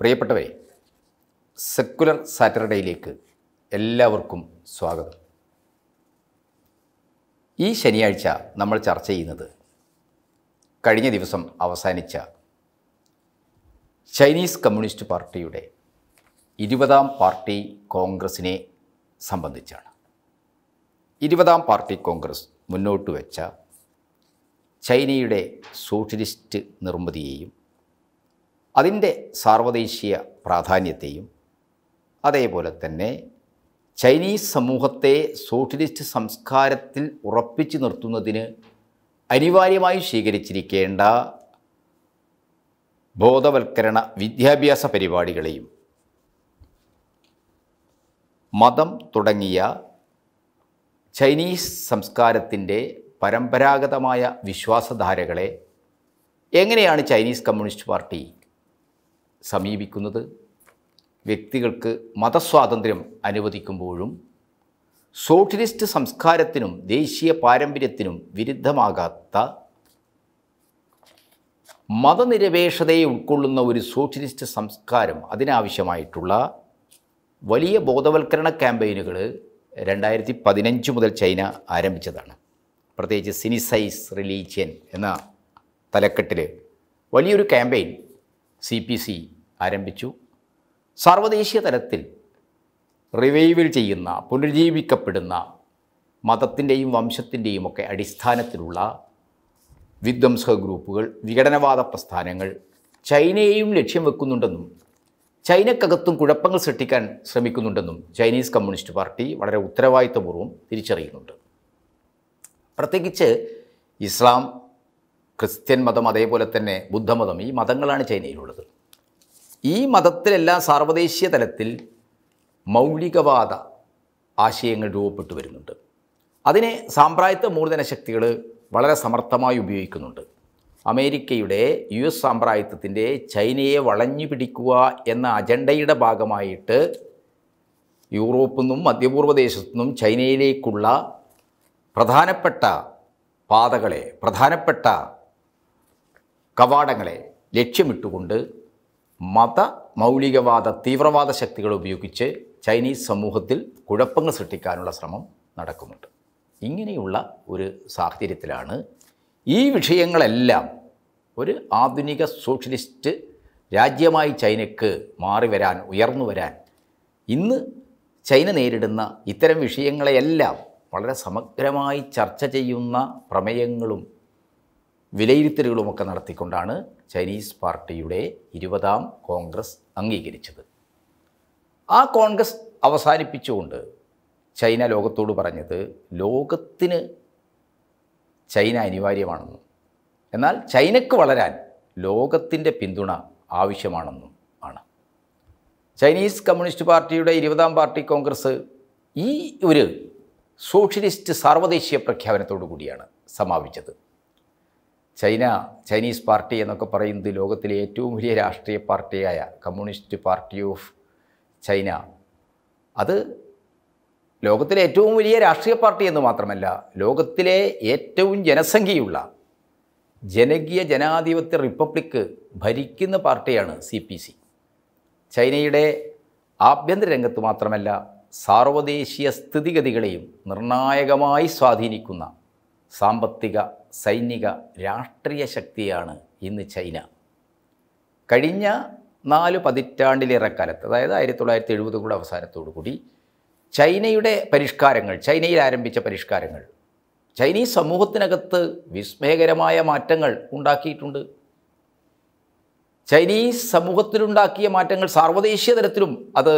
പ്രിയപ്പെട്ടവരെ സെക്കുലർ സാറ്റർഡേയിലേക്ക് എല്ലാവർക്കും സ്വാഗതം. ഈ ശനിയാഴ്ച നമ്മൾ ചർച്ച ചെയ്യുന്നത് കഴിഞ്ഞ ദിവസം അവസാനിച്ച ചൈനീസ് കമ്മ്യൂണിസ്റ്റ് പാർട്ടിയുടെ ഇരുപതാം പാർട്ടി കോൺഗ്രസിനെ സംബന്ധിച്ചാണ്. ഇരുപതാം പാർട്ടി കോൺഗ്രസ് മുന്നോട്ട് വെച്ച ചൈനയുടെ സോഷ്യലിസ്റ്റ് നിർമ്മിതിയെയും അതിന്റെ സാർവദേശീയ പ്രാധാന്യത്തെയും അതേപോലെ തന്നെ ചൈനീസ് സമൂഹത്തെ സോഷ്യലിസ്റ്റ് സംസ്കാരത്തിൽ ഉറപ്പിച്ചു നിർത്തുന്നതിന് അനിവാര്യമായി സ്വീകരിച്ചിരിക്കേണ്ട ബോധവൽക്കരണ വിദ്യാഭ്യാസ പരിപാടികളെയും മതം തുടങ്ങിയ ചൈനീസ് സംസ്കാരത്തിന്റെ പരമ്പരാഗതമായ വിശ്വാസധാരകളെ എങ്ങനെയാണ് ചൈനീസ് കമ്മ്യൂണിസ്റ്റ് പാർട്ടി സമീപിക്കുന്നത് വ്യക്തികൾക്ക് മതസ്വാതന്ത്ര്യം അനുവദിക്കുമ്പോഴും സോഷ്യലിസ്റ്റ് സംസ്കാരത്തിനും ദേശീയ പാരമ്പര്യത്തിനും വിരുദ്ധമാകാത്ത മതനിരപേക്ഷതയെ ഉൾക്കൊള്ളുന്ന ഒരു സോഷ്യലിസ്റ്റ് സംസ്കാരം അതിനാവശ്യമായിട്ടുള്ള വലിയ ബോധവൽക്കരണ ക്യാമ്പയിനുകൾ രണ്ടായിരത്തി പതിനഞ്ച് മുതൽ ചൈന ആരംഭിച്ചതാണ്. പ്രത്യേകിച്ച് സിനിസൈസ് റിലീജിയൻ എന്ന തലക്കെട്ടിൽ വലിയൊരു ക്യാമ്പയിൻ സി പി സി ആരംഭിച്ചു. സാർവദേശീയ തലത്തിൽ റിവൈവൽ ചെയ്യുന്ന പുനരുജ്ജീവിക്കപ്പെടുന്ന മതത്തിന്റെയും വംശത്തിന്റെയും ഒക്കെ അടിസ്ഥാനത്തിലുള്ള വിധ്വംസക ഗ്രൂപ്പുകൾ വിഘടനവാദ പ്രസ്ഥാനങ്ങൾ ചൈനയെയും ലക്ഷ്യം വെക്കുന്നുണ്ടെന്നും ചൈനക്കകത്തും കുഴപ്പങ്ങൾ സൃഷ്ടിക്കാൻ ശ്രമിക്കുന്നുണ്ടെന്നും ചൈനീസ് കമ്മ്യൂണിസ്റ്റ് പാർട്ടി വളരെ ഉത്തരവാദിത്വപൂർവം തിരിച്ചറിയുന്നുണ്ട്. പ്രത്യേകിച്ച് ഇസ്ലാം ക്രിസ്ത്യൻ മതം അതേപോലെ തന്നെ ബുദ്ധമതം ഈ മതങ്ങളാണ് ചൈനയിലുള്ളത്. ഈ മതത്തിലെല്ലാം സാർവദേശീയ തലത്തിൽ മൗലികവാദ ആശയങ്ങൾ രൂപപ്പെട്ടു വരുന്നുണ്ട്. അതിനെ സാമ്പ്രായത്വ മൂലധന ശക്തികൾ വളരെ സമർത്ഥമായി ഉപയോഗിക്കുന്നുണ്ട്. അമേരിക്കയുടെ യു എസ് സാമ്പ്രായത്വത്തിന്റെ ചൈനയെ വളഞ്ഞു പിടിക്കുക എന്ന അജണ്ടയുടെ ഭാഗമായിട്ട് യൂറോപ്പിൽ നിന്നും മധ്യപൂർവ ദേശത്തു നിന്നും ചൈനയിലേക്കുള്ള പ്രധാനപ്പെട്ട പാതകളെ പ്രധാനപ്പെട്ട കവാടങ്ങളെ ലക്ഷ്യമിട്ടുകൊണ്ട് മത മൗലികവാദ തീവ്രവാദ ശക്തികൾ ഉപയോഗിച്ച് ചൈനീസ് സമൂഹത്തിൽ കുഴപ്പങ്ങൾ സൃഷ്ടിക്കാനുള്ള ശ്രമം നടക്കുന്നുണ്ട്. ഇങ്ങനെയുള്ള ഒരു സാഹചര്യത്തിലാണ് ഈ വിഷയങ്ങളെല്ലാം ഒരു ആധുനിക സോഷ്യലിസ്റ്റ് രാജ്യമായി ചൈനയ്ക്ക് മാറി വരാൻ ഉയർന്നു വരാൻ ഇന്ന് ചൈന നേരിടുന്ന ഇത്തരം വിഷയങ്ങളെയെല്ലാം വളരെ സമഗ്രമായി ചർച്ച ചെയ്യുന്ന പ്രമേയങ്ങളും വിലയിരുത്തലുകളുമൊക്കെ നടത്തിക്കൊണ്ടാണ് ചൈനീസ് പാർട്ടിയുടെ ഇരുപതാം കോൺഗ്രസ് അംഗീകരിച്ചത്. ആ കോൺഗ്രസ് അവസാനിപ്പിച്ചുകൊണ്ട് ചൈന ലോകത്തോട് പറഞ്ഞത് ലോകത്തിന് ചൈന അനിവാര്യമാണെന്നും എന്നാൽ ചൈനയ്ക്ക് വളരാൻ ലോകത്തിന്റെ പിന്തുണ ആവശ്യമാണെന്നും ആണ്. ചൈനീസ് കമ്മ്യൂണിസ്റ്റ് പാർട്ടിയുടെ ഇരുപതാം പാർട്ടി കോൺഗ്രസ് ഈ ഒരു സോഷ്യലിസ്റ്റ് സാർവദേശീയ പ്രഖ്യാപനത്തോടു കൂടിയാണ് സമാപിച്ചത്. ചൈന ചൈനീസ് പാർട്ടി എന്നൊക്കെ പറയുന്നത് ലോകത്തിലെ ഏറ്റവും വലിയ രാഷ്ട്രീയ പാർട്ടിയായ കമ്മ്യൂണിസ്റ്റ് പാർട്ടി ഓഫ് ചൈന. അത് ലോകത്തിലെ ഏറ്റവും വലിയ രാഷ്ട്രീയ പാർട്ടി എന്ന് മാത്രമല്ല ലോകത്തിലെ ഏറ്റവും ജനസംഖ്യയുള്ള ജനകീയ ജനാധിപത്യ റിപ്പബ്ലിക്ക് ഭരിക്കുന്ന പാർട്ടിയാണ് സി പി സി. ചൈനയുടെ ആഭ്യന്തര രംഗത്ത് മാത്രമല്ല സാർവദേശീയ സ്ഥിതിഗതികളെയും നിർണായകമായി സ്വാധീനിക്കുന്ന സാമ്പത്തിക സൈനിക രാഷ്ട്രീയ ശക്തിയാണ് ഇന്ന് ചൈന. കഴിഞ്ഞ നാല് പതിറ്റാണ്ടിലേറെക്കാലത്ത് അതായത് ആയിരത്തി തൊള്ളായിരത്തി എഴുപതുകളുടെ അവസാനത്തോടു കൂടി ചൈനയുടെ പരിഷ്കാരങ്ങൾ ചൈനയിൽ ആരംഭിച്ച പരിഷ്കാരങ്ങൾ ചൈനീസ് സമൂഹത്തിനകത്ത് വിസ്മയകരമായ മാറ്റങ്ങൾ ഉണ്ടാക്കിയിട്ടുണ്ട്. ചൈനീസ് സമൂഹത്തിലുണ്ടാക്കിയ മാറ്റങ്ങൾ സാർവദേശീയ തലത്തിലും അത്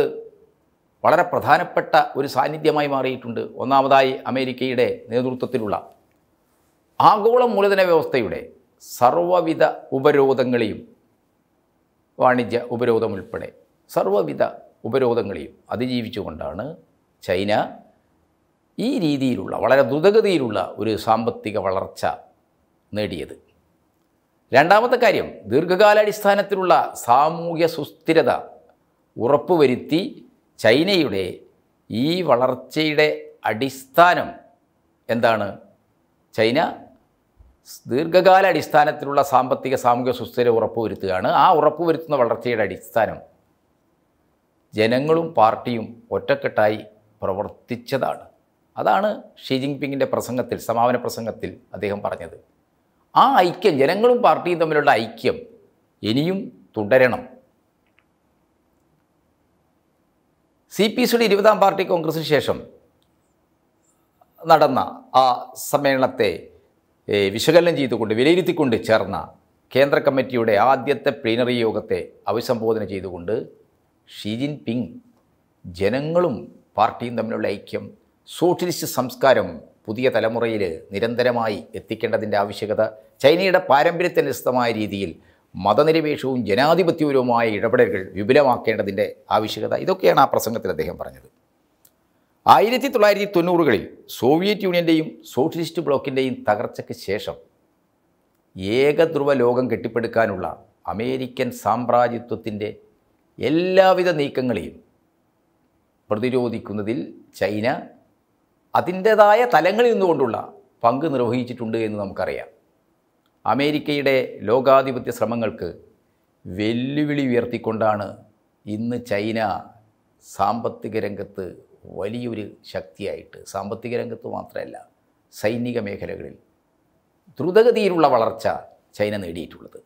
വളരെ പ്രധാനപ്പെട്ട ഒരു സാന്നിധ്യമായി മാറിയിട്ടുണ്ട്. ഒന്നാമതായി അമേരിക്കയുടെ നേതൃത്വത്തിലുള്ള ആഗോള മൂലധന വ്യവസ്ഥയുടെ സർവവിധ ഉപരോധങ്ങളെയും വാണിജ്യ ഉപരോധം ഉൾപ്പെടെ സർവവിധ ഉപരോധങ്ങളെയും അതിജീവിച്ചുകൊണ്ടാണ് ചൈന ഈ രീതിയിലുള്ള വളരെ ദ്രുതഗതിയിലുള്ള ഒരു സാമ്പത്തിക വളർച്ച നേടിയത്. രണ്ടാമത്തെ കാര്യം ദീർഘകാലാടിസ്ഥാനത്തിലുള്ള സാമൂഹ്യ സുസ്ഥിരത ഉറപ്പുവരുത്തി ചൈനയുടെ ഈ വളർച്ചയുടെ അടിസ്ഥാനം എന്താണ്? ചൈന ദീർഘകാല അടിസ്ഥാനത്തിലുള്ള സാമ്പത്തിക സാമൂഹിക സുസ്ഥിര ഉറപ്പുവരുത്തുകയാണ്. ആ ഉറപ്പുവരുത്തുന്ന വളർച്ചയുടെ അടിസ്ഥാനം ജനങ്ങളും പാർട്ടിയും ഒറ്റക്കെട്ടായി പ്രവർത്തിച്ചതാണ്. അതാണ് ഷീ ജിൻപിങ്ങിന്റെ പ്രസംഗത്തിൽ സമാപന പ്രസംഗത്തിൽ അദ്ദേഹം പറഞ്ഞത്. ആ ഐക്യം ജനങ്ങളും പാർട്ടിയും തമ്മിലുള്ള ഐക്യം ഇനിയും തുടരണം. സി പി സിയുടെ ഇരുപതാം പാർട്ടി കോൺഗ്രസിന് ശേഷം നടന്ന ആ സമ്മേളനത്തെ വിശകലനം ചെയ്തുകൊണ്ട് വിലയിരുത്തിക്കൊണ്ട് ചേർന്ന കേന്ദ്ര കമ്മിറ്റിയുടെ ആദ്യത്തെ പ്ലീനറി യോഗത്തെ അഭിസംബോധന ചെയ്തുകൊണ്ട് ഷീ ജിൻ പിങ് ജനങ്ങളും പാർട്ടിയും തമ്മിലുള്ള ഐക്യം സോഷ്യലിസ്റ്റ് സംസ്കാരം പുതിയ തലമുറയിൽ നിരന്തരമായി എത്തിക്കേണ്ടതിന്റെ ആവശ്യകത ചൈനയുടെ പാരമ്പര്യത്തിനനുസൃതമായ രീതിയിൽ മതനിരപേക്ഷവും ജനാധിപത്യപരവുമായ ഇടപെടലുകൾ വിപുലമാക്കേണ്ടതിന്റെ ആവശ്യകത ഇതൊക്കെയാണ് ആ പ്രസംഗത്തിൽ അദ്ദേഹം പറഞ്ഞത്. ആയിരത്തി തൊള്ളായിരത്തി തൊണ്ണൂറുകളിൽ സോവിയറ്റ് യൂണിയന്റെയും സോഷ്യലിസ്റ്റ് ബ്ലോക്കിന്റെയും തകർച്ചയ്ക്ക് ശേഷം ഏകധ്രുവ ലോകം കെട്ടിപ്പടുക്കാനുള്ള അമേരിക്കൻ സാമ്രാജ്യത്വത്തിന്റെ എല്ലാവിധ നീക്കങ്ങളെയും പ്രതിരോധിക്കുന്നതിൽ ചൈന അതിന്റേതായ തലങ്ങളിൽ നിന്നുകൊണ്ടുള്ള പങ്ക് നിർവഹിച്ചിട്ടുണ്ട് എന്ന് നമുക്കറിയാം. അമേരിക്കയുടെ ലോകാധിപത്യ ശ്രമങ്ങൾക്ക് വെല്ലുവിളി ഉയർത്തിക്കൊണ്ടാണ് ഇന്ന് ചൈന സാമ്പത്തിക രംഗത്ത് വലിയൊരു ശക്തിയായിട്ട് സാമ്പത്തിക രംഗത്ത് മാത്രമല്ല സൈനിക മേഖലകളിൽ ദ്രുതഗതിയിലുള്ള വളർച്ച ചൈന നേടിയിട്ടുള്ളത്.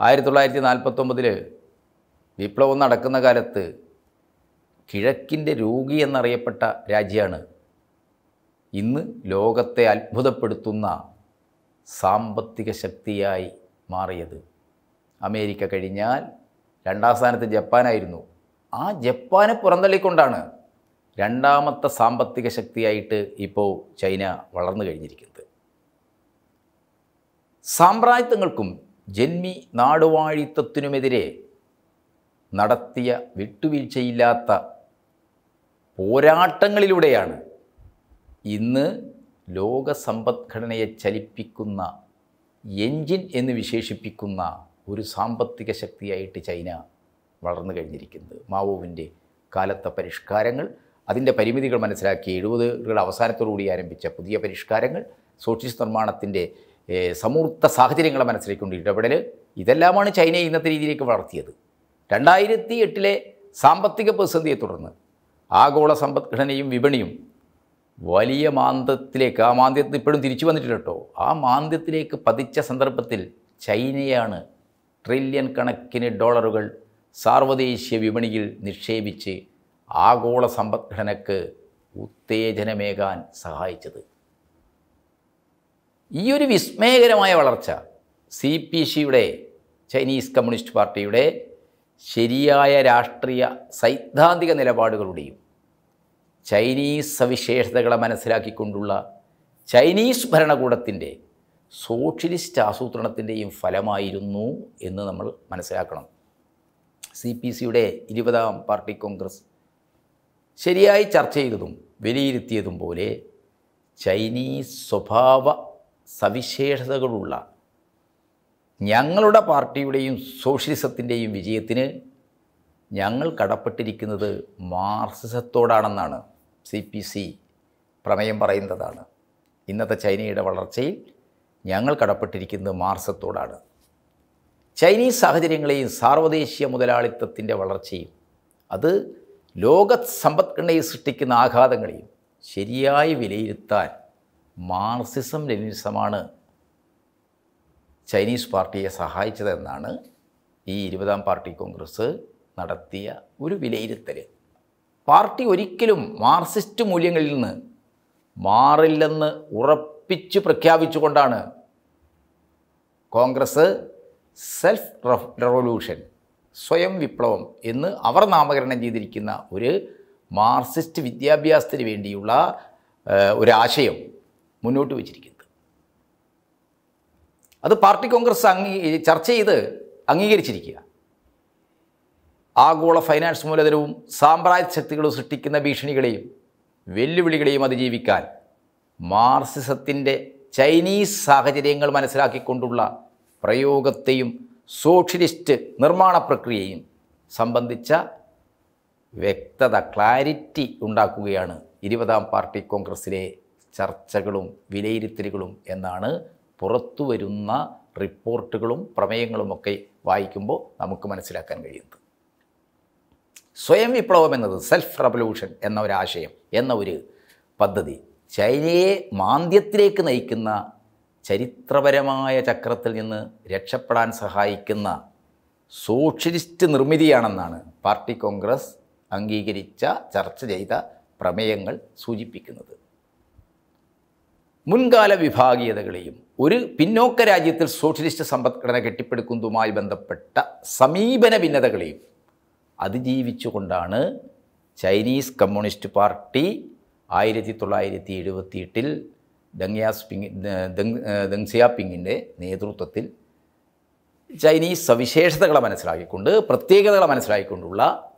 ആയിരത്തി തൊള്ളായിരത്തി നാൽപ്പത്തൊമ്പതിൽ വിപ്ലവം നടക്കുന്ന കാലത്ത് കിഴക്കിന്റെ രോഗി എന്നറിയപ്പെട്ട രാജ്യമാണ് ഇന്ന് ലോകത്തെ അത്ഭുതപ്പെടുത്തുന്ന സാമ്പത്തിക ശക്തിയായി മാറിയത്. അമേരിക്ക കഴിഞ്ഞാൽ രണ്ടാം സ്ഥാനത്ത് ജപ്പാനായിരുന്നു. ആ ജപ്പാനെ പുറന്തള്ളിക്കൊണ്ടാണ് രണ്ടാമത്തെ സാമ്പത്തിക ശക്തിയായിട്ട് ഇപ്പോൾ ചൈന വളർന്നു കഴിഞ്ഞിരിക്കുന്നത്. സാമ്രാജ്യത്വങ്ങൾക്കും ജന്മി നാടുവാഴിത്വത്തിനുമെതിരെ നടത്തിയ വിട്ടുവീഴ്ചയില്ലാത്ത പോരാട്ടങ്ങളിലൂടെയാണ് ഇന്ന് ലോക സമ്പദ്ഘടനയെ ചലിപ്പിക്കുന്ന എഞ്ചിൻ എന്ന് വിശേഷിപ്പിക്കുന്ന ഒരു സാമ്പത്തിക ശക്തിയായിട്ട് ചൈന വളർന്നു കഴിഞ്ഞിരിക്കുന്നത്. മാവോവിന്റെ കാലത്തെ പരിഷ്കാരങ്ങൾ അതിന്റെ പരിമിതികൾ മനസ്സിലാക്കി എഴുപതുകളുടെ അവസാനത്തോടുകൂടി ആരംഭിച്ച പുതിയ പരിഷ്കാരങ്ങൾ സോഷ്യലിസ്റ്റ് നിർമ്മാണത്തിന്റെ സമൂർത്ത സാഹചര്യങ്ങളെ മനസ്സിലാക്കിക്കൊണ്ട് ഇടപെടൽ ഇതെല്ലാമാണ് ചൈനയെ ഇന്നത്തെ രീതിയിലേക്ക് വളർത്തിയത്. രണ്ടായിരത്തി എട്ടിലെ സാമ്പത്തിക പ്രതിസന്ധിയെ തുടർന്ന് ആഗോള സമ്പദ്ഘടനയും വിപണിയും വലിയ മാന്ദ്യത്തിലേക്ക് ആ മാന്ദ്യത്തിൽ ഇപ്പോഴും തിരിച്ചു വന്നിട്ടില്ല കേട്ടോ. ആ മാന്ദ്യത്തിലേക്ക് പതിച്ച സന്ദർഭത്തിൽ ചൈനയാണ് ട്രില്യൺ കണക്കിന് ഡോളറുകൾ സാർവദേശീയ വിപണിയിൽ നിക്ഷേപിച്ച് ആഗോള സമ്പദ്ഘടനയ്ക്ക് ഉത്തേജനമേകാൻ സഹായിച്ചത്. ഈ ഒരു വിസ്മയകരമായ വളർച്ച സി പി സിയുടെ ചൈനീസ് കമ്മ്യൂണിസ്റ്റ് പാർട്ടിയുടെ ശരിയായ രാഷ്ട്രീയ സൈദ്ധാന്തിക നിലപാടുകളുടെയും ചൈനീസ് സവിശേഷതകളെ മനസ്സിലാക്കിക്കൊണ്ടുള്ള ചൈനീസ് ഭരണകൂടത്തിന്റെ സോഷ്യലിസ്റ്റ് ആസൂത്രണത്തിന്റെയും ഫലമായിരുന്നു എന്ന് നമ്മൾ മനസ്സിലാക്കണം. സി പി സിയുടെ ഇരുപതാം പാർട്ടി കോൺഗ്രസ് ശരിയായി ചർച്ച ചെയ്തതും വിലയിരുത്തിയതും പോലെ ചൈനീസ് സ്വഭാവ സവിശേഷതകളുള്ള ഞങ്ങളുടെ പാർട്ടിയുടെയും സോഷ്യലിസത്തിന്റെയും വിജയത്തിന് ഞങ്ങൾ കടപ്പെട്ടിരിക്കുന്നത് മാർസിസത്തോടാണെന്നാണ് സി പി സി പ്രമേയം പറയുന്നതാണ്. ഇന്നത്തെ ചൈനയുടെ വളർച്ചയിൽ ഞങ്ങൾ കടപ്പെട്ടിരിക്കുന്നത് മാർസത്തോടാണ് ചൈനീസ് സാഹചര്യങ്ങളെയും സാർവദേശീയ മുതലാളിത്തത്തിന്റെ വളർച്ചയും അത് ലോക സമ്പദ്ഘടനയെ സൃഷ്ടിക്കുന്ന ആഘാതങ്ങളെയും ശരിയായി വിലയിരുത്താൻ മാർസിസം ലെനിനിസമാണ് ചൈനീസ് പാർട്ടിയെ സഹായിച്ചതെന്നാണ് ഈ ഇരുപതാം പാർട്ടി കോൺഗ്രസ് നടത്തിയ ഒരു വിലയിരുത്തൽ പാർട്ടി ഒരിക്കലും മാർസിസ്റ്റ് മൂല്യങ്ങളിൽ നിന്ന് മാറില്ലെന്ന് ഉറപ്പിച്ച് പ്രഖ്യാപിച്ചുകൊണ്ടാണ് കോൺഗ്രസ് സെൽഫ് റവല്യൂഷൻ സ്വയം വിപ്ലവം എന്ന് അവർ നാമകരണം ചെയ്തിരിക്കുന്ന ഒരു മാർസിസ്റ്റ് വിദ്യാഭ്യാസത്തിന് വേണ്ടിയുള്ള ഒരാശയം മുന്നോട്ട് വച്ചിരിക്കുന്നത്. അത് പാർട്ടി കോൺഗ്രസ് അംഗീ ചർച്ച ചെയ്ത് അംഗീകരിച്ചിരിക്കുക. ആഗോള ഫൈനാൻസ് മൂലധനവും സാമ്രാജ്യ ശക്തികളും സൃഷ്ടിക്കുന്ന ഭീഷണികളെയും വെല്ലുവിളികളെയും അതിജീവിക്കാൻ മാർസിസത്തിന്റെ ചൈനീസ് സാഹചര്യങ്ങൾ മനസ്സിലാക്കിക്കൊണ്ടുള്ള പ്രയോഗത്തെയും സോഷ്യലിസ്റ്റ് നിർമ്മാണ പ്രക്രിയയും സംബന്ധിച്ച വ്യക്തത ക്ലാരിറ്റി ഉണ്ടാക്കുകയാണ് ഇരുപതാം പാർട്ടി കോൺഗ്രസ്സിലെ ചർച്ചകളും വിലയിരുത്തലുകളും എന്നാണ് പുറത്തു വരുന്ന റിപ്പോർട്ടുകളും പ്രമേയങ്ങളുമൊക്കെ വായിക്കുമ്പോൾ നമുക്ക് മനസ്സിലാക്കാൻ കഴിയുന്നത്. സ്വയം വിപ്ലവം എന്നത് സെൽഫ് റവല്യൂഷൻ എന്ന ഒരു ആശയം എന്ന ഒരു പദ്ധതി ചൈനയെ മാന്ദ്യത്തിലേക്ക് നയിക്കുന്ന ചരിത്രപരമായ ചക്രത്തിൽ നിന്ന് രക്ഷപ്പെടാൻ സഹായിക്കുന്ന സോഷ്യലിസ്റ്റ് നിർമ്മിതിയാണെന്നാണ് പാർട്ടി കോൺഗ്രസ് അംഗീകരിച്ച ചർച്ച ചെയ്ത പ്രമേയങ്ങൾ സൂചിപ്പിക്കുന്നത്. മുൻകാല വിഭാഗീയതകളെയും ഒരു പിന്നോക്ക രാജ്യത്തിൽ സോഷ്യലിസ്റ്റ് സമ്പദ്ഘടന കെട്ടിപ്പടുക്കുന്നതുമായി ബന്ധപ്പെട്ട സമീപന ഭിന്നതകളെയും അതിജീവിച്ചുകൊണ്ടാണ് ചൈനീസ് കമ്മ്യൂണിസ്റ്റ് പാർട്ടി ആയിരത്തി തൊള്ളായിരത്തി എഴുപത്തിയെട്ടിൽ ദങ്യാസ്പിങ് ദങ് ദങ് നേതൃത്വത്തിൽ ചൈനീസ് സവിശേഷതകളെ മനസ്സിലാക്കിക്കൊണ്ട് പ്രത്യേകതകളെ മനസ്സിലാക്കിക്കൊണ്ടുള്ള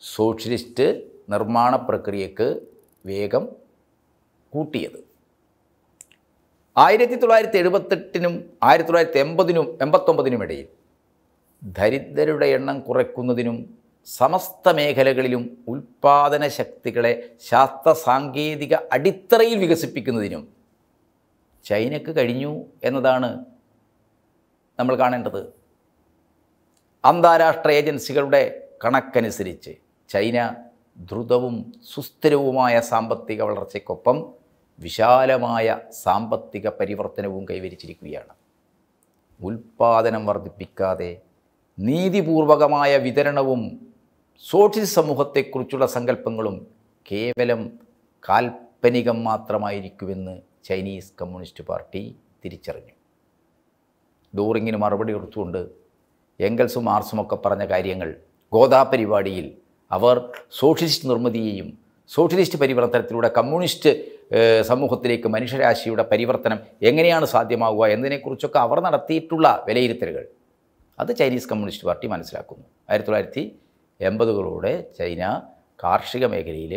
സോഷ്യലിസ്റ്റ് നിർമ്മാണ പ്രക്രിയക്ക് വേഗം കൂട്ടിയത്. ആയിരത്തി തൊള്ളായിരത്തി എഴുപത്തെട്ടിനും ആയിരത്തി തൊള്ളായിരത്തി എൺപതിനും എൺപത്തൊമ്പതിനും ഇടയിൽ ദരിദ്രരുടെ എണ്ണം കുറയ്ക്കുന്നതിനും സമസ്ത മേഖലകളിലും ഉൽപാദന ശക്തികളെ ശാസ്ത്ര സാങ്കേതിക അടിത്തറയിൽ വികസിപ്പിക്കുന്നതിനും ചൈനയ്ക്ക് കഴിഞ്ഞു എന്നതാണ് നമ്മൾ കാണേണ്ടത്. അന്താരാഷ്ട്ര ഏജൻസികളുടെ കണക്കനുസരിച്ച് ചൈന ദ്രുതവും സുസ്ഥിരവുമായ സാമ്പത്തിക വളർച്ചയ്ക്കൊപ്പം വിശാലമായ സാമ്പത്തിക പരിവർത്തനവും കൈവരിച്ചിരിക്കുകയാണ്. ഉൽപാദനം വർദ്ധിപ്പിക്കാതെ നീതിപൂർവകമായ വിതരണവും സോഷ്യൽ സമൂഹത്തെക്കുറിച്ചുള്ള സങ്കല്പങ്ങളും കേവലം കാൽപ്പനികം മാത്രമായിരിക്കുമെന്ന് ചൈനീസ് കമ്മ്യൂണിസ്റ്റ് പാർട്ടി തിരിച്ചറിഞ്ഞു. ദൂറിങ്ങിന് മറുപടി കൊടുത്തുകൊണ്ട് എംഗൽസും മാർസും ഒക്കെ പറഞ്ഞ കാര്യങ്ങൾ ഗോദാ പരിപാടിയിൽ അവർ സോഷ്യലിസ്റ്റ് നിർമ്മിതിയെയും സോഷ്യലിസ്റ്റ് പരിവർത്തനത്തിലൂടെ കമ്മ്യൂണിസ്റ്റ് സമൂഹത്തിലേക്ക് മനുഷ്യരാശിയുടെ പരിവർത്തനം എങ്ങനെയാണ് സാധ്യമാവുക എന്നതിനെക്കുറിച്ചൊക്കെ അവർ നടത്തിയിട്ടുള്ള വിലയിരുത്തലുകൾ. അത് ചൈനീസ് കമ്മ്യൂണിസ്റ്റ് പാർട്ടി മനസ്സിലാക്കുന്നു. ആയിരത്തി തൊള്ളായിരത്തി എൺപതുകളോടെ ചൈന കാർഷിക മേഖലയിൽ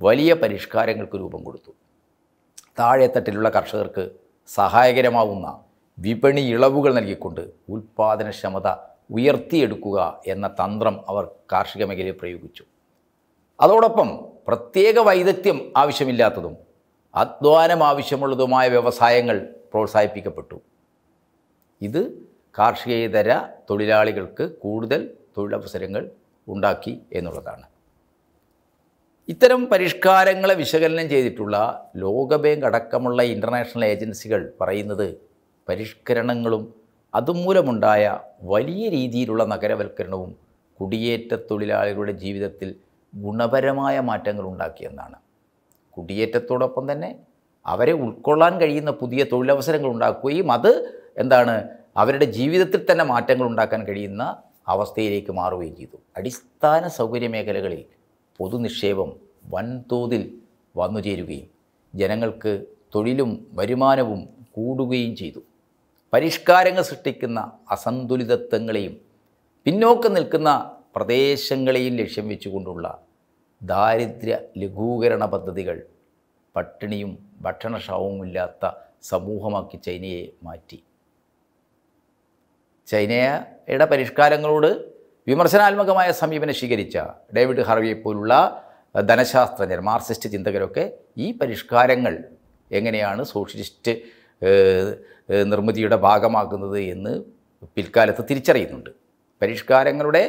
വലിയ പരിഷ്കാരങ്ങൾക്ക് രൂപം കൊടുത്തു. താഴെത്തട്ടിലുള്ള കർഷകർക്ക് സഹായകരമാവുന്ന വിപണി ഇളവുകൾ നൽകിക്കൊണ്ട് ഉൽപ്പാദനക്ഷമത ഉയർത്തിയെടുക്കുക എന്ന തന്ത്രം അവർ കാർഷിക മേഖലയിൽ പ്രയോഗിച്ചു. അതോടൊപ്പം പ്രത്യേക വൈദഗ്ധ്യം ആവശ്യമില്ലാത്തതും അധ്വാനം ആവശ്യമുള്ളതുമായ വ്യവസായങ്ങൾ പ്രോത്സാഹിപ്പിക്കപ്പെട്ടു. ഇത് കാർഷികേതര തൊഴിലാളികൾക്ക് കൂടുതൽ തൊഴിലവസരങ്ങൾ ഉണ്ടാക്കി എന്നുള്ളതാണ്. ഇത്തരം പരിഷ്കാരങ്ങളെ വിശകലനം ചെയ്തിട്ടുള്ള ലോകബാങ്ക് അടക്കമുള്ള ഇന്റർനാഷണൽ ഏജൻസികൾ പറയുന്നത് പരിഷ്കരണങ്ങളും അതുമൂലമുണ്ടായ വലിയ രീതിയിലുള്ള നഗരവൽക്കരണവും കുടിയേറ്റ തൊഴിലാളികളുടെ ജീവിതത്തിൽ ഗുണപരമായ മാറ്റങ്ങൾ ഉണ്ടാക്കിയെന്നാണ് കുടിയേറ്റത്തോടൊപ്പം തന്നെ അവരെ ഉൾക്കൊള്ളാൻ കഴിയുന്ന പുതിയ തൊഴിലവസരങ്ങൾ ഉണ്ടാക്കുകയും അത് എന്താണ് അവരുടെ ജീവിതത്തിൽ തന്നെ മാറ്റങ്ങൾ ഉണ്ടാക്കാൻ കഴിയുന്ന അവസ്ഥയിലേക്ക് മാറുകയും ചെയ്തു. അടിസ്ഥാന സൗകര്യ മേഖലകളിൽ പൊതുനിക്ഷേപം വൻതോതിൽ വന്നുചേരുകയും ജനങ്ങൾക്ക് തൊഴിലും വരുമാനവും കൂടുകയും ചെയ്തു. പരിഷ്കാരങ്ങൾ സൃഷ്ടിക്കുന്ന അസന്തുലിതത്വങ്ങളെയും പിന്നോക്കം നിൽക്കുന്ന പ്രദേശങ്ങളെയും ലക്ഷ്യം വെച്ചുകൊണ്ടുള്ള ദാരിദ്ര്യ ലഘൂകരണ പദ്ധതികൾ പട്ടിണിയും ഭക്ഷണക്ഷാവുമില്ലാത്ത സമൂഹമാക്കി ചൈനയെ മാറ്റി. ചൈനയുടെ പരിഷ്കാരങ്ങളോട് വിമർശനാത്മകമായ സമീപനം സ്വീകരിച്ച ഡേവിഡ് ഹാർവിയെ പോലുള്ള ധനശാസ്ത്രജ്ഞർ മാർക്സിസ്റ്റ് ചിന്തകരൊക്കെ ഈ പരിഷ്കാരങ്ങൾ എങ്ങനെയാണ് സോഷ്യലിസ്റ്റ് നിർമ്മിതിയുടെ ഭാഗമാക്കുന്നത് എന്ന് പിൽക്കാലത്ത് തിരിച്ചറിയുന്നുണ്ട്. പരിഷ്കാരങ്ങളുടെ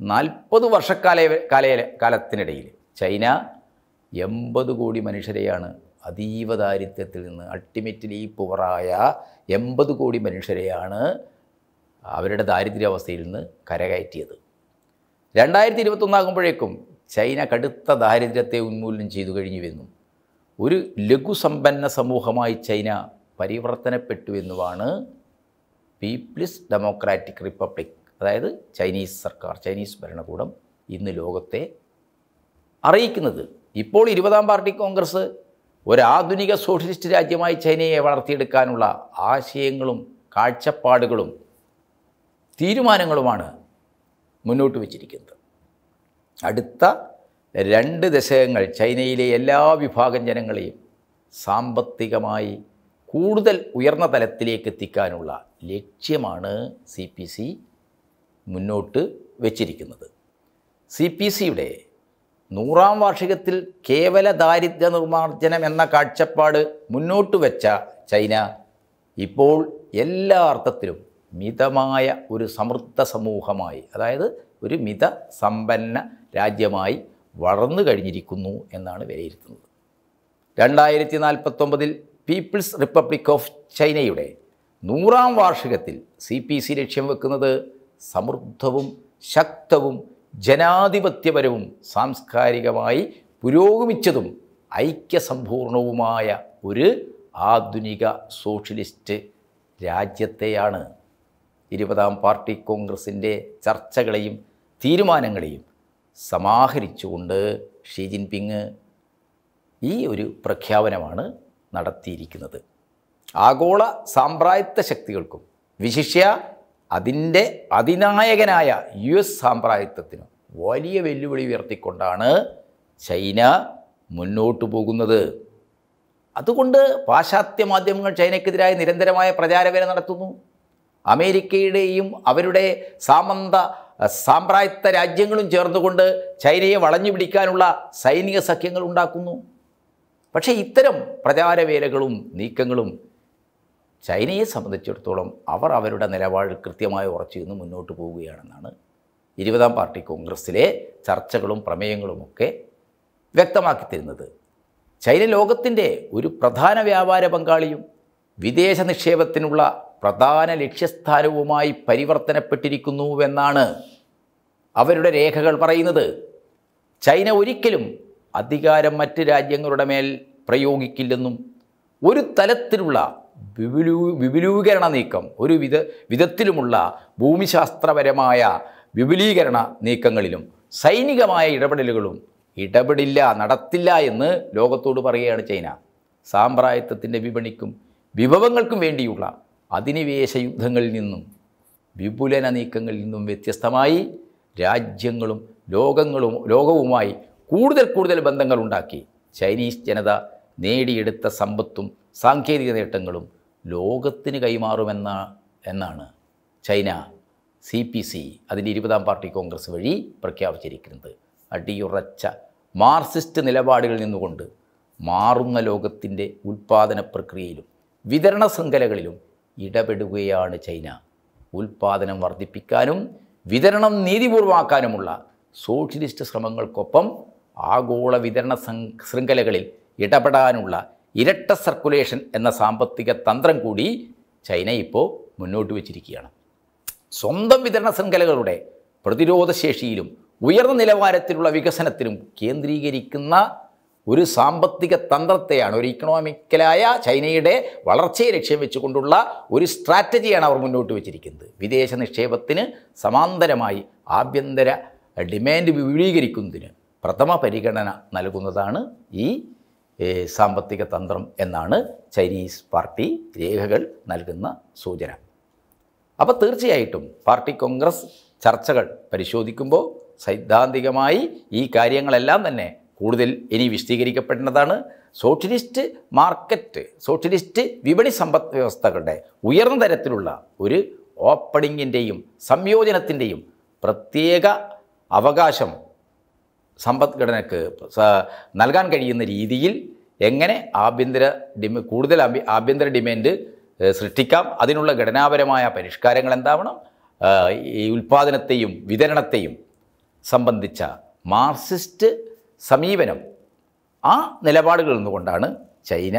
നാൽപ്പത് വർഷക്കാല കാല കാലത്തിനിടയിൽ ചൈന എൺപത് കോടി മനുഷ്യരെയാണ് അതീവ ദാരിദ്ര്യത്തിൽ നിന്ന് അൾട്ടിമേറ്റ്ലി പുവറായ എൺപത് കോടി മനുഷ്യരെയാണ് അവരുടെ ദാരിദ്ര്യാവസ്ഥയിൽ നിന്ന് കരകയറ്റിയത്. രണ്ടായിരത്തി ഇരുപത്തൊന്നാകുമ്പോഴേക്കും ചൈന കടുത്ത ദാരിദ്ര്യത്തെ ഉന്മൂലനം ചെയ്തു കഴിഞ്ഞുവെന്നും ഒരു ലഘുസമ്പന്ന സമൂഹമായി ചൈന പരിവർത്തനപ്പെട്ടുവെന്നുമാണ് പീപ്പിൾസ് ഡെമോക്രാറ്റിക് റിപ്പബ്ലിക് അതായത് ചൈനീസ് സർക്കാർ ചൈനീസ് ഭരണകൂടം ഇന്ന് ലോകത്തെ അറിയിക്കുന്നത്. ഇപ്പോൾ ഇരുപതാം പാർട്ടി കോൺഗ്രസ് ഒരാധുനിക സോഷ്യലിസ്റ്റ് രാജ്യമായി ചൈനയെ വളർത്തിയെടുക്കാനുള്ള ആശയങ്ങളും കാഴ്ചപ്പാടുകളും തീരുമാനങ്ങളുമാണ് മുന്നോട്ട് വച്ചിരിക്കുന്നത്. അടുത്ത രണ്ട് ദശകങ്ങൾ ചൈനയിലെ എല്ലാ വിഭാഗം ജനങ്ങളെയും സാമ്പത്തികമായി കൂടുതൽ ഉയർന്ന തലത്തിലേക്ക് എത്തിക്കാനുള്ള ലക്ഷ്യമാണ് സി പി സി മുന്നോട്ട് വച്ചിരിക്കുന്നത്. സി പി സിയുടെ നൂറാം വാർഷികത്തിൽ കേവല ദാരിദ്ര്യ നിർമ്മാർജനം എന്ന കാഴ്ചപ്പാട് മുന്നോട്ട് വെച്ച ചൈന ഇപ്പോൾ എല്ലാ അർത്ഥത്തിലും മിതമായ ഒരു സമൃദ്ധ സമൂഹമായി അതായത് ഒരു മിത സമ്പന്ന രാജ്യമായി വളർന്നു കഴിഞ്ഞിരിക്കുന്നു എന്നാണ് വിലയിരുത്തുന്നത്. രണ്ടായിരത്തി നാൽപ്പത്തൊമ്പതിൽ പീപ്പിൾസ് റിപ്പബ്ലിക് ഓഫ് ചൈനയുടെ നൂറാം വാർഷികത്തിൽ സി പി സി ലക്ഷ്യം വെക്കുന്നത് സമൃദ്ധവും ശക്തവും ജനാധിപത്യപരവും സാംസ്കാരികമായി പുരോഗമിച്ചതും ഐക്യസമ്പൂർണവുമായ ഒരു ആധുനിക സോഷ്യലിസ്റ്റ് രാജ്യത്തെയാണ് ഇരുപതാം പാർട്ടി കോൺഗ്രസിന്റെ ചർച്ചകളെയും തീരുമാനങ്ങളെയും സമാഹരിച്ചുകൊണ്ട് ഷീ ജിൻപിങ് ഈ ഒരു പ്രഖ്യാപനമാണ് നടത്തിയിരിക്കുന്നത്. ആഗോള സാമ്പ്രായത്വ ശക്തികൾക്കും വിശിഷ്യ അതിന്റെ അതിനായകനായ യു എസ് സാമ്പ്രായത്വത്തിനും വലിയ വെല്ലുവിളി ഉയർത്തിക്കൊണ്ടാണ് ചൈന മുന്നോട്ട് പോകുന്നത്. അതുകൊണ്ട് പാശ്ചാത്യ മാധ്യമങ്ങൾ ചൈനയ്ക്കെതിരായ നിരന്തരമായ പ്രചാരവേല നടത്തുന്നു. അമേരിക്കയുടെയും അവരുടെ സാമന്ത സാമ്പ്രായത്വ രാജ്യങ്ങളും ചേർന്നുകൊണ്ട് ചൈനയെ വളഞ്ഞു പിടിക്കാനുള്ള സൈനിക സഖ്യങ്ങൾ ഉണ്ടാക്കുന്നു. പക്ഷേ ഇത്തരം പ്രചാരവേലകളും നീക്കങ്ങളും ചൈനയെ സംബന്ധിച്ചിടത്തോളം അവർ അവരുടെ നിലപാട് കൃത്യമായി ഉറച്ചു നിന്ന് മുന്നോട്ട് പോവുകയാണെന്നാണ് ഇരുപതാം പാർട്ടി കോൺഗ്രസ്സിലെ ചർച്ചകളും പ്രമേയങ്ങളുമൊക്കെ വ്യക്തമാക്കി തരുന്നത്. ചൈന ലോകത്തിന്റെ ഒരു പ്രധാന വ്യാപാര പങ്കാളിയും വിദേശ നിക്ഷേപത്തിനുള്ള പ്രധാന ലക്ഷ്യസ്ഥാനവുമായി പരിവർത്തനപ്പെട്ടിരിക്കുന്നുവെന്നാണ് അവരുടെ രേഖകൾ പറയുന്നത്. ചൈന ഒരിക്കലും അധികാരം മറ്റ് രാജ്യങ്ങളുടെ മേൽ പ്രയോഗിക്കില്ലെന്നും ഒരു തലത്തിലുള്ള വിപുലൂ വിപുലീകരണ നീക്കം ഒരു വിധ വിധത്തിലുമുള്ള ഭൂമിശാസ്ത്രപരമായ വിപുലീകരണ നീക്കങ്ങളിലും സൈനികമായ ഇടപെടലുകളും ഇടപെടില്ല നടത്തില്ല എന്ന് ലോകത്തോട് പറയുകയാണ് ചൈന. സാമ്പ്രായത്വത്തിന്റെ വിപണിക്കും വിഭവങ്ങൾക്കും വേണ്ടിയുള്ള അധിനിവേശ യുദ്ധങ്ങളിൽ നിന്നും വിപുലന നീക്കങ്ങളിൽ നിന്നും വ്യത്യസ്തമായി രാജ്യങ്ങളും ലോകങ്ങളും ലോകവുമായി കൂടുതൽ കൂടുതൽ ബന്ധങ്ങളുണ്ടാക്കി ചൈനീസ് ജനത നേടിയെടുത്ത സമ്പത്തും സാങ്കേതിക നേട്ടങ്ങളും ലോകത്തിന് കൈമാറുമെന്ന എന്നാണ് ചൈന സി പി സി അതിന്റെ ഇരുപതാം പാർട്ടി കോൺഗ്രസ് വഴി പ്രഖ്യാപിച്ചിരിക്കുന്നത്. അടിയുറച്ച മാർസിസ്റ്റ് നിലപാടുകളിൽ നിന്നുകൊണ്ട് മാറുന്ന ലോകത്തിന്റെ ഉൽപ്പാദന പ്രക്രിയയിലും വിതരണ ശൃംഖലകളിലും ഇടപെടുകയാണ് ചൈന. ഉൽപ്പാദനം വർദ്ധിപ്പിക്കാനും വിതരണം നീതിപൂർവമാക്കാനുമുള്ള സോഷ്യലിസ്റ്റ് ശ്രമങ്ങൾക്കൊപ്പം ആഗോള വിതരണ ശൃംഖലകളിൽ ഇടപെടാനുള്ള ഇരട്ട സർക്കുലേഷൻ എന്ന സാമ്പത്തിക തന്ത്രം കൂടി ചൈന ഇപ്പോൾ മുന്നോട്ട് വച്ചിരിക്കുകയാണ്. സ്വന്തം വിതരണ ശൃംഖലകളുടെ പ്രതിരോധശേഷിയിലും ഉയർന്ന നിലവാരത്തിലുള്ള വികസനത്തിലും കേന്ദ്രീകരിക്കുന്ന ഒരു സാമ്പത്തിക തന്ത്രത്തെയാണ് ഒരു ഇക്കണോമിക്കലായ ചൈനയുടെ വളർച്ചയെ ലക്ഷ്യം വെച്ചുകൊണ്ടുള്ള ഒരു സ്ട്രാറ്റജിയാണ് അവർ മുന്നോട്ട് വെച്ചിരിക്കുന്നത്. വിദേശ നിക്ഷേപത്തിന് സമാന്തരമായി ആഭ്യന്തര ഡിമാൻഡ് വിപുലീകരിക്കുന്നതിന് പ്രഥമ പരിഗണന നൽകുന്നതാണ് ഈ സാമ്പത്തിക തന്ത്രം എന്നാണ് ചൈനീസ് പാർട്ടി രേഖകൾ നൽകുന്ന സൂചന. അപ്പോൾ തീർച്ചയായിട്ടും പാർട്ടി കോൺഗ്രസ് ചർച്ചകൾ പരിശോധിക്കുമ്പോൾ സൈദ്ധാന്തികമായി ഈ കാര്യങ്ങളെല്ലാം തന്നെ കൂടുതൽ ഇനി വിശദീകരിക്കപ്പെടേണ്ടതാണ് സോഷ്യലിസ്റ്റ് മാർക്കറ്റ് സോഷ്യലിസ്റ്റ് വിപണി സമ്പദ് വ്യവസ്ഥകളുടെ ഉയർന്ന തരത്തിലുള്ള ഒരു ഓപ്പണിങ്ങിന്റെയും സംയോജനത്തിന്റെയും പ്രത്യേക അവകാശം സമ്പദ്ഘടനക്ക് നൽകാൻ കഴിയുന്ന രീതിയിൽ എങ്ങനെ ആഭ്യന്തര ഡിമ കൂടുതൽ ആഭ്യന്തര ഡിമാൻഡ് സൃഷ്ടിക്കാം അതിനുള്ള ഘടനാപരമായ പരിഷ്കാരങ്ങൾ എന്താവണം ഈ ഉൽപ്പാദനത്തെയും വിതരണത്തെയും സംബന്ധിച്ച മാർക്സിസ്റ്റ് സമീപനം ആ നിലപാടുകളിൽ നിന്നുകൊണ്ടാണ് ചൈന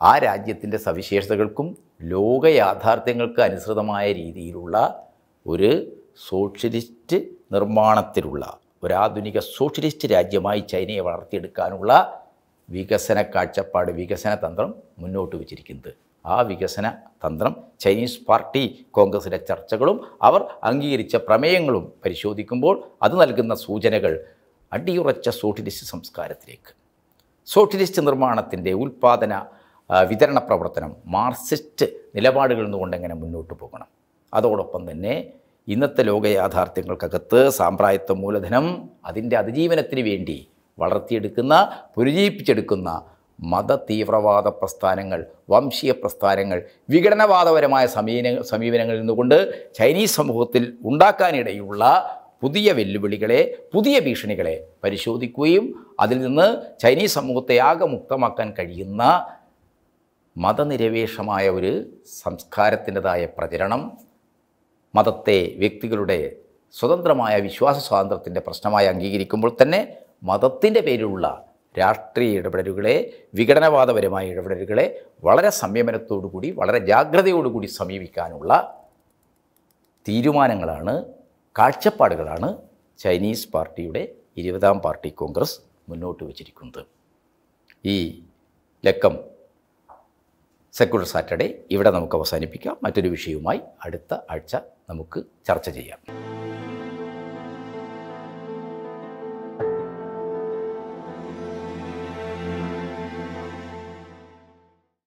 ആ രാജ്യത്തിന്റെ സവിശേഷതകൾക്കും ലോക യാഥാർത്ഥ്യങ്ങൾക്ക് അനുസൃതമായ രീതിയിലുള്ള ഒരു സോഷ്യലിസ്റ്റ് നിർമ്മാണത്തിലുള്ള ഒരാധുനിക സോഷ്യലിസ്റ്റ് രാജ്യമായി ചൈനയെ വളർത്തിയെടുക്കാനുള്ള വികസന കാഴ്ചപ്പാട് വികസന തന്ത്രം മുന്നോട്ട് വച്ചിരിക്കുന്നത്. ആ വികസന തന്ത്രം ചൈനീസ് പാർട്ടി കോൺഗ്രസിലെ ചർച്ചകളും അവർ അംഗീകരിച്ച പ്രമേയങ്ങളും പരിശോധിക്കുമ്പോൾ അത് നൽകുന്ന സൂചനകൾ അടിയുറച്ച സോഷ്യലിസ്റ്റ് സംസ്കാരത്തിലേക്ക്. സോഷ്യലിസ്റ്റ് നിർമ്മാണത്തിന്റെ ഉൽപ്പാദന വിതരണ പ്രവർത്തനം മാർസിസ്റ്റ് നിലപാടുകളിൽ നിന്നുകൊണ്ട് എങ്ങനെ മുന്നോട്ട് പോകണം. അതോടൊപ്പം തന്നെ ഇന്നത്തെ ലോക യാഥാർത്ഥ്യങ്ങൾക്കകത്ത് സാമ്പ്രായത്വ മൂലധനം അതിന്റെ അതിജീവനത്തിന് വേണ്ടി വളർത്തിയെടുക്കുന്ന പുരുജീവിപ്പിച്ചെടുക്കുന്ന മത തീവ്രവാദ പ്രസ്ഥാനങ്ങൾ വംശീയ പ്രസ്ഥാനങ്ങൾ വിഘടനവാദപരമായ സമീന സമീപനങ്ങളിൽ നിന്നുകൊണ്ട് ചൈനീസ് സമൂഹത്തിൽ ഉണ്ടാക്കാനിടയുള്ള പുതിയ വെല്ലുവിളികളെ പുതിയ ഭീഷണികളെ പരിശോധിക്കുകയും അതിൽ നിന്ന് ചൈനീസ് സമൂഹത്തെ ആകെ മുക്തമാക്കാൻ കഴിയുന്ന മതനിരപേക്ഷമായ ഒരു സംസ്കാരത്തിന്റെതായ പ്രചരണം മതത്തെ വ്യക്തികളുടെ സ്വതന്ത്രമായ വിശ്വാസ സ്വാതന്ത്ര്യത്തിന്റെ പ്രശ്നമായി അംഗീകരിക്കുമ്പോൾ തന്നെ മതത്തിന്റെ പേരിലുള്ള രാഷ്ട്രീയ ഇടപെടലുകളെ വിഘടനവാദപരമായ ഇടപെടലുകളെ വളരെ സംയമനത്തോടുകൂടി വളരെ ജാഗ്രതയോടുകൂടി സമീപിക്കാനുള്ള തീരുമാനങ്ങളാണ് കാഴ്ചപ്പാടുകളാണ് ചൈനീസ് പാർട്ടിയുടെ ഇരുപതാം പാർട്ടി കോൺഗ്രസ് മുന്നോട്ട് വച്ചിരിക്കുന്നത്. ഈ ലക്കം സെക്യുലർ സാറ്റർഡേ ഇവിടെ നമുക്ക് അവസാനിപ്പിക്കാം. മറ്റൊരു വിഷയവുമായി അടുത്ത ആഴ്ച നമുക്ക് ചർച്ച ചെയ്യാം.